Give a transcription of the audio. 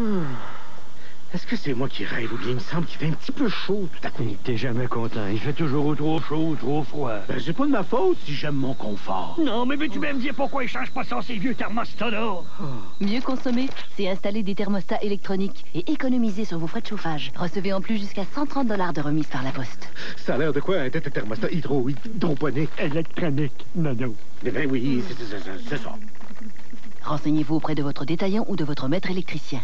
Ah. Est-ce que c'est moi qui rêve ou bien il me semble qu'il fait un petit peu chaud tout à coup? T'es jamais content. Il fait toujours trop chaud ou trop froid. Ben, c'est pas de ma faute si j'aime mon confort. Non, mais veux-tu même dire pourquoi il change pas ça, ces vieux thermostats-là? Ah. Mieux consommer, c'est installer des thermostats électroniques et économiser sur vos frais de chauffage. Recevez en plus jusqu'à 130 dollars de remise par la poste. Ça a l'air de quoi, hein, un tête thermostat hydro, hydroponique? Électronique, non, non. Eh ben oui, c'est ça. Renseignez-vous auprès de votre détaillant ou de votre maître électricien.